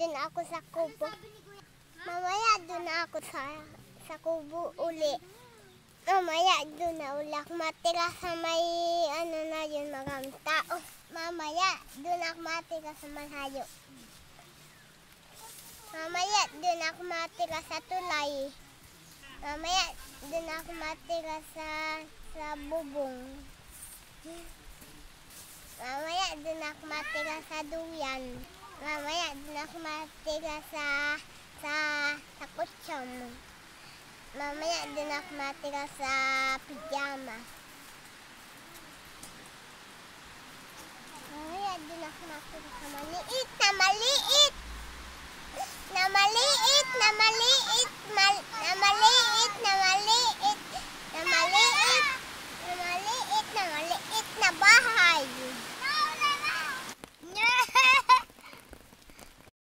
dun ako sa kubo. Mamaya dun ako sa, sa kubo uli. Mamaya dun na uli ako matira sa may ano na yun maraming tao. Mamaya dun ako matira sa malayo. Mamaya dun ako matira sa tulay. Mamaya dun ako matira sa sa bubong. Mamaya dun ako matira sa duyan. Mamaya dun ako matira sa sa sa kutsyon. Mamaya dun ako matira sa pijama.